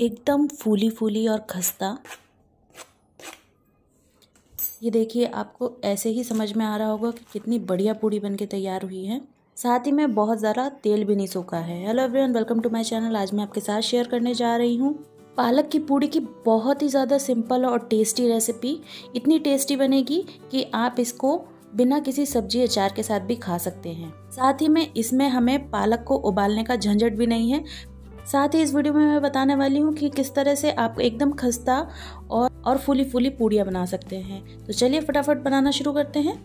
एकदम फूली फूली और खस्ता। ये देखिए, आपको ऐसे ही समझ में आ रहा होगा कि कितनी बढ़िया पूड़ी बन के तैयार हुई है। साथ ही में बहुत ज़्यादा तेल भी नहीं सूखा है। Hello everyone welcome to my channel आज मैं आपके साथ शेयर करने जा रही हूँ। पालक की पूड़ी की बहुत ही ज़्यादा सिंपल और टेस्टी रेसिपी इतनी टेस्टी बनेगी कि आप इसको बिना किसी सब्ज़ी अचार के साथ भी खा सकते हैं। साथ ही में इसमें हमें पालक को उबालने का झंझट भी नहीं है। साथ ही इस वीडियो में मैं बताने वाली हूँ कि किस तरह से आप एकदम खस्ता और और फूली फूली पूड़ियाँ बना सकते हैं। तो चलिए फटाफट बनाना शुरू करते हैं।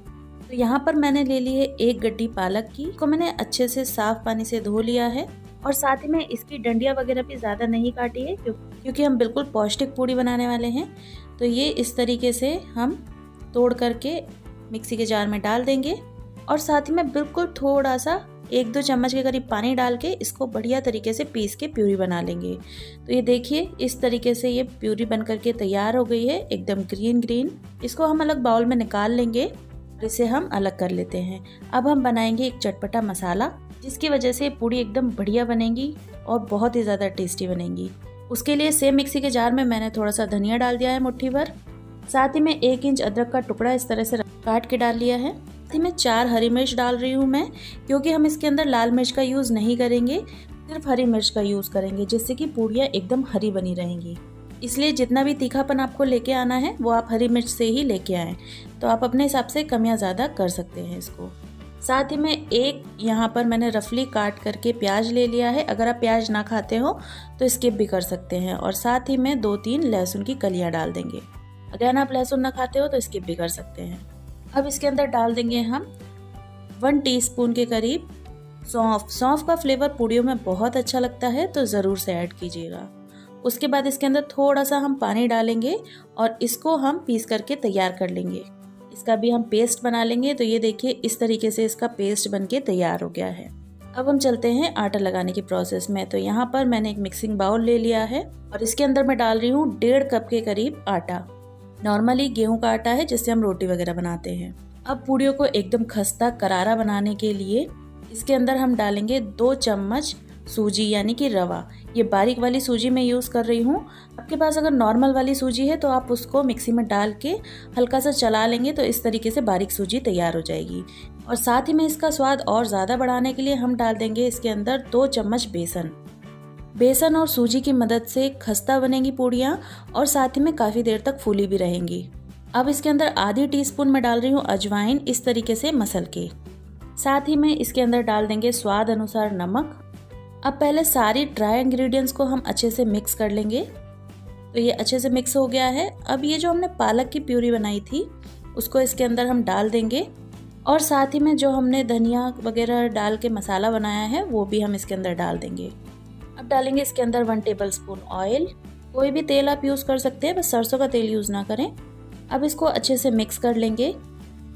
तो यहाँ पर मैंने ले ली है एक गड्डी पालक की को मैंने अच्छे से साफ़ पानी से धो लिया है। और साथ ही में इसकी डंडिया वगैरह भी ज़्यादा नहीं काटी है क्योंकि हम बिल्कुल पौष्टिक पूड़ी बनाने वाले हैं। तो ये इस तरीके से हम तोड़ करके मिक्सी के जार में डाल देंगे। और साथ ही में बिल्कुल थोड़ा सा एक दो चम्मच के करीब पानी डाल के इसको बढ़िया तरीके से पीस के प्यूरी बना लेंगे। तो ये देखिए, इस तरीके से ये प्यूरी बन करके तैयार हो गई है, एकदम ग्रीन ग्रीन। इसको हम अलग बाउल में निकाल लेंगे, इसे हम अलग कर लेते हैं। अब हम बनाएँगे एक चटपटा मसाला, जिसकी वजह से पूड़ी एकदम बढ़िया बनेगी और बहुत ही ज़्यादा टेस्टी बनेगी। उसके लिए सेम मिक्सी के जार में मैंने थोड़ा सा धनिया डाल दिया है मुट्ठी भर साथ ही में एक इंच अदरक का टुकड़ा इस तरह से काट के डाल लिया है। साथ में चार हरी मिर्च डाल रही हूँ मैं, क्योंकि हम इसके अंदर लाल मिर्च का यूज़ नहीं करेंगे, सिर्फ़ हरी मिर्च का यूज़ करेंगे, जिससे कि पूड़ियाँ एकदम हरी बनी रहेंगी। इसलिए जितना भी तीखापन आपको लेके आना है, वो आप हरी मिर्च से ही लेके आएँ। तो आप अपने हिसाब से कम या ज़्यादा कर सकते हैं इसको। साथ ही में एक यहाँ पर मैंने रफली काट करके प्याज ले लिया है। अगर आप प्याज ना खाते हो तो स्किप भी कर सकते हैं। और साथ ही में दो तीन लहसुन की कलियाँ डाल देंगे। अगर आप लहसुन ना खाते हो तो स्किप भी कर सकते हैं। अब इसके अंदर डाल देंगे हम वन टीस्पून के करीब सौंफ। सौंफ का फ्लेवर पूड़ियों में बहुत अच्छा लगता है तो ज़रूर से ऐड कीजिएगा। उसके बाद इसके अंदर थोड़ा सा हम पानी डालेंगे और इसको हम पीस करके तैयार कर लेंगे। इसका भी हम पेस्ट बना लेंगे तो ये देखिए इस तरीके से इसका पेस्ट बन के तैयार हो गया है। अब हम चलते हैं आटा लगाने के प्रोसेस में। तो यहाँ पर मैंने एक मिक्सिंग बाउल ले लिया है और इसके अंदर मैं डाल रही हूँ डेढ़ कप के करीब आटा। नॉर्मली गेहूँ का आटा है, जिससे हम रोटी वगैरह बनाते हैं। अब पूड़ियों को एकदम खस्ता करारा बनाने के लिए इसके अंदर हम डालेंगे दो चम्मच सूजी, यानी कि रवा। ये बारीक वाली सूजी मैं यूज़ कर रही हूँ। आपके पास अगर नॉर्मल वाली सूजी है तो आप उसको मिक्सी में डाल के हल्का सा चला लेंगे तो इस तरीके से बारीक सूजी तैयार हो जाएगी। और साथ ही में इसका स्वाद और ज़्यादा बढ़ाने के लिए हम डाल देंगे इसके अंदर दो चम्मच बेसन। बेसन और सूजी की मदद से खस्ता बनेंगी पूड़ियाँ और साथ ही में काफ़ी देर तक फूली भी रहेंगी। अब इसके अंदर आधी टीस्पून में डाल रही हूँ अजवाइन इस तरीके से मसल के। साथ ही में इसके अंदर डाल देंगे स्वाद अनुसार नमक। अब पहले सारी ड्राई इंग्रेडिएंट्स को हम अच्छे से मिक्स कर लेंगे। तो ये अच्छे से मिक्स हो गया है। अब ये जो हमने पालक की प्यूरी बनाई थी, उसको इसके अंदर हम डाल देंगे। और साथ ही में जो हमने धनिया वगैरह डाल के मसाला बनाया है, वो भी हम इसके अंदर डाल देंगे। अब डालेंगे इसके अंदर वन टेबल स्पून ऑयल कोई भी तेल आप यूज़ कर सकते हैं, बस सरसों का तेल यूज़ ना करें। अब इसको अच्छे से मिक्स कर लेंगे।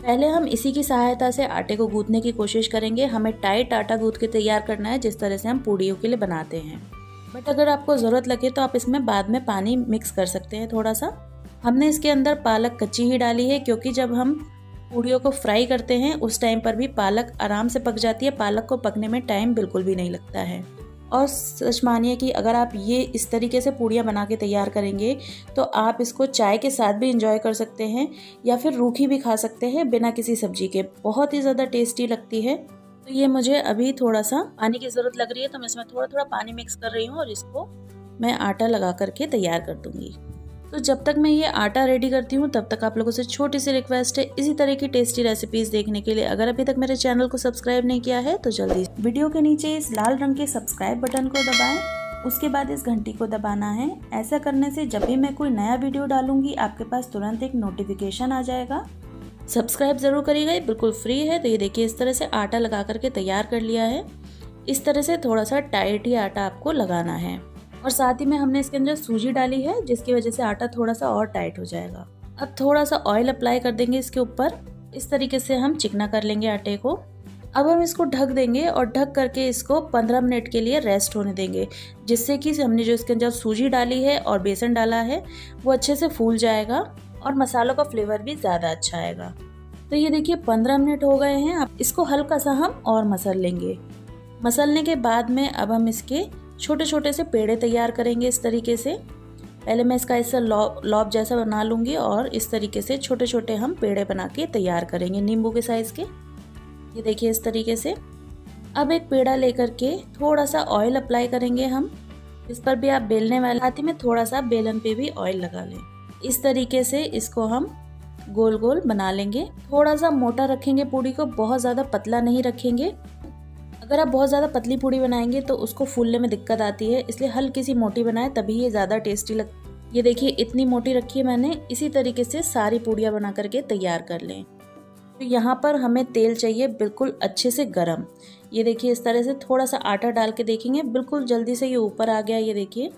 पहले हम इसी की सहायता से आटे को गूंथने की कोशिश करेंगे। हमें टाइट आटा गूंथ के तैयार करना है, जिस तरह से हम पूड़ियों के लिए बनाते हैं। बट अगर आपको ज़रूरत लगे तो आप इसमें बाद में पानी मिक्स कर सकते हैं थोड़ा सा हमने इसके अंदर पालक कच्ची ही डाली है, क्योंकि जब हम पूड़ियों को फ्राई करते हैं, उस टाइम पर भी पालक आराम से पक जाती है। पालक को पकने में टाइम बिल्कुल भी नहीं लगता है। और सच मानिए कि अगर आप ये इस तरीके से पूड़ियाँ बना के तैयार करेंगे तो आप इसको चाय के साथ भी इंजॉय कर सकते हैं या फिर रूखी भी खा सकते हैं बिना किसी सब्ज़ी के। बहुत ही ज़्यादा टेस्टी लगती है। तो ये मुझे अभी थोड़ा सा पानी की ज़रूरत लग रही है तो मैं इसमें थोड़ा थोड़ा पानी मिक्स कर रही हूँ और इसको मैं आटा लगा करके तैयार कर दूँगी। तो जब तक मैं ये आटा रेडी करती हूँ, तब तक आप लोगों से छोटी सी रिक्वेस्ट है, इसी तरह की टेस्टी रेसिपीज़ देखने के लिए। अगर अभी तक मेरे चैनल को सब्सक्राइब नहीं किया है तो जल्दी वीडियो के नीचे इस लाल रंग के सब्सक्राइब बटन को दबाएँ। उसके बाद इस घंटी को दबाना है। ऐसा करने से जब भी मैं कोई नया वीडियो डालूँगी, आपके पास तुरंत एक नोटिफिकेशन आ जाएगा। सब्सक्राइब ज़रूर करिएगा बिल्कुल फ्री है। तो ये देखिए, इस तरह से आटा लगा करके तैयार कर लिया है। इस तरह से थोड़ा सा टाइट ही आटा आपको लगाना है। और साथ ही में हमने इसके अंदर सूजी डाली है, जिसकी वजह से आटा थोड़ा सा और टाइट हो जाएगा। अब थोड़ा सा ऑयल अप्लाई कर देंगे इसके ऊपर। इस तरीके से हम चिकना कर लेंगे आटे को। अब हम इसको ढक देंगे और ढक करके इसको 15 मिनट के लिए रेस्ट होने देंगे, जिससे कि हमने जो इसके अंदर सूजी डाली है और बेसन डाला है, वो अच्छे से फूल जाएगा और मसालों का फ्लेवर भी ज़्यादा अच्छा आएगा। तो ये देखिए 15 मिनट हो गए हैं। अब इसको हल्का सा हम और मसल लेंगे। मसलने के बाद में अब हम इसके छोटे छोटे से पेड़े तैयार करेंगे इस तरीके से। पहले मैं इसका ऐसा लॉब लॉब जैसा बना लूँगी और इस तरीके से छोटे छोटे हम पेड़े बना के तैयार करेंगे नींबू के साइज़ के। ये देखिए इस तरीके से। अब एक पेड़ा लेकर के थोड़ा सा ऑयल अप्लाई करेंगे हम। इस पर भी आप बेलने वाले, हाथी में थोड़ा सा बेलन पे भी ऑयल लगा लें। इस तरीके से इसको हम गोल गोल बना लेंगे। थोड़ा सा मोटा रखेंगे पूड़ी को, बहुत ज़्यादा पतला नहीं रखेंगे। अगर आप बहुत ज़्यादा पतली पूड़ी बनाएँगे तो उसको फूलने में दिक्कत आती है, इसलिए हल्की सी मोटी बनाए, तभी ये ज़्यादा टेस्टी लग, ये देखिए इतनी मोटी रखी है मैंने, इसी तरीके से सारी पूड़ियाँ बना करके तैयार कर लें। तो यहाँ पर हमें तेल चाहिए बिल्कुल अच्छे से गर्म। ये देखिए इस तरह से थोड़ा सा आटा डाल के देखेंगे, बिल्कुल जल्दी से ये ऊपर आ गया ये देखिए।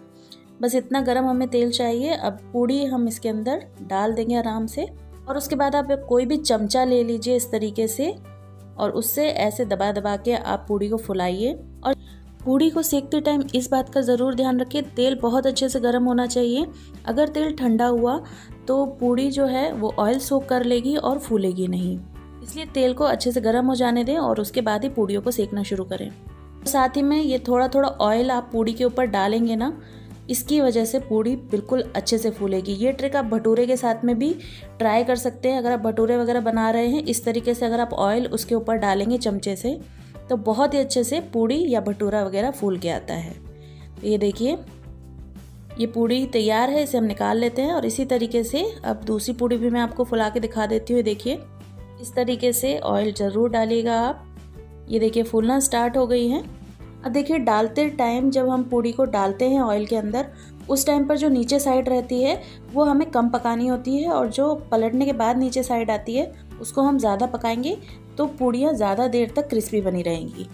बस इतना गर्म हमें तेल चाहिए, अब पूड़ी हम इसके अंदर डाल देंगे आराम से। और उसके बाद आप कोई भी चमचा ले लीजिए इस तरीके से। और उससे ऐसे दबा दबा के आप पूड़ी को फुलाइए। और पूड़ी को सेकते टाइम इस बात का ज़रूर ध्यान रखिए, तेल बहुत अच्छे से गर्म होना चाहिए। अगर तेल ठंडा हुआ तो पूड़ी जो है, वो ऑयल सोक कर लेगी और फूलेगी नहीं। इसलिए तेल को अच्छे से गर्म हो जाने दें और उसके बाद ही पूड़ियों को सेकना शुरू करें। साथ ही में ये थोड़ा थोड़ा ऑयल आप पूड़ी के ऊपर डालेंगे ना इसकी वजह से पूड़ी बिल्कुल अच्छे से फूलेगी। ये ट्रिक आप भटूरे के साथ में भी ट्राई कर सकते हैं। अगर आप भटूरे वगैरह बना रहे हैं, इस तरीके से अगर आप ऑयल उसके ऊपर डालेंगे चमचे से तो बहुत ही अच्छे से पूड़ी या भटूरा वगैरह फूल के आता है। तो ये देखिए, ये पूड़ी तैयार है, इसे हम निकाल लेते हैं और इसी तरीके से अब दूसरी पूड़ी भी मैं आपको फुला के दिखा देती हूँ। देखिए, इस तरीके से ऑयल ज़रूर डालिएगा आप। ये देखिए, फूलना स्टार्ट हो गई है। देखिए, डालते टाइम जब हम पूड़ी को डालते हैं ऑयल के अंदर, उस टाइम पर जो नीचे साइड रहती है, वो हमें कम पकानी होती है और जो पलटने के बाद नीचे साइड आती है, उसको हम ज़्यादा पकाएँगे तो पूड़ियाँ ज़्यादा देर तक क्रिस्पी बनी रहेंगी।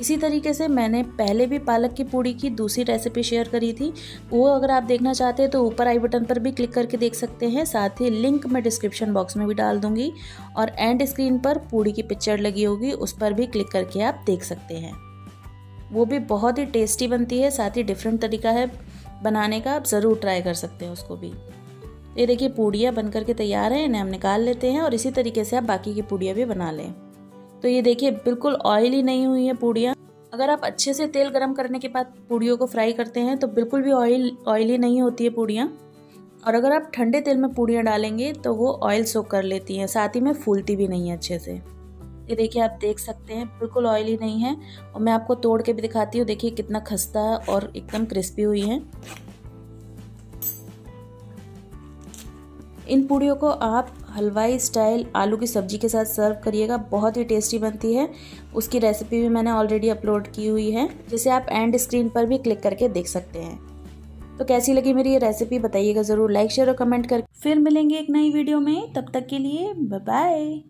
इसी तरीके से मैंने पहले भी पालक की पूड़ी की दूसरी रेसिपी शेयर करी थी। वो अगर आप देखना चाहते हैं तो ऊपर आई बटन पर भी क्लिक करके देख सकते हैं। साथ ही लिंक मैं डिस्क्रिप्शन बॉक्स में भी डाल दूँगी और एंड स्क्रीन पर पूड़ी की पिक्चर लगी होगी, उस पर भी क्लिक करके आप देख सकते हैं। वो भी बहुत ही टेस्टी बनती है, साथ ही डिफरेंट तरीका है बनाने का, आप ज़रूर ट्राई कर सकते हैं उसको भी। ये देखिए, पूड़ियाँ बन करके तैयार हैं, इन्हें हम निकाल लेते हैं और इसी तरीके से आप बाकी की पूड़ियाँ भी बना लें। तो ये देखिए, बिल्कुल ऑयली नहीं हुई है पूड़ियाँ। अगर आप अच्छे से तेल गर्म करने के बाद पूड़ियों को फ्राई करते हैं तो बिल्कुल भी ऑयल ऑयली नहीं होती है पूड़ियाँ। और अगर आप ठंडे तेल में पूड़ियाँ डालेंगे तो वो ऑयल सोक कर लेती हैं, साथ ही में फूलती भी नहीं है अच्छे से। ये देखिए, आप देख सकते हैं, बिल्कुल ऑयली नहीं है। और मैं आपको तोड़ के भी दिखाती हूँ, देखिए कितना खस्ता है और एकदम क्रिस्पी हुई है। इन पूड़ियों को आप हलवाई स्टाइल आलू की सब्ज़ी के साथ सर्व करिएगा, बहुत ही टेस्टी बनती है। उसकी रेसिपी भी मैंने ऑलरेडी अपलोड की हुई है, जिसे आप एंड स्क्रीन पर भी क्लिक करके देख सकते हैं। तो कैसी लगी मेरी ये रेसिपी बताइएगा ज़रूर। लाइक शेयर और कमेंट कर फिर मिलेंगे एक नई वीडियो में, तब तक के लिए बाय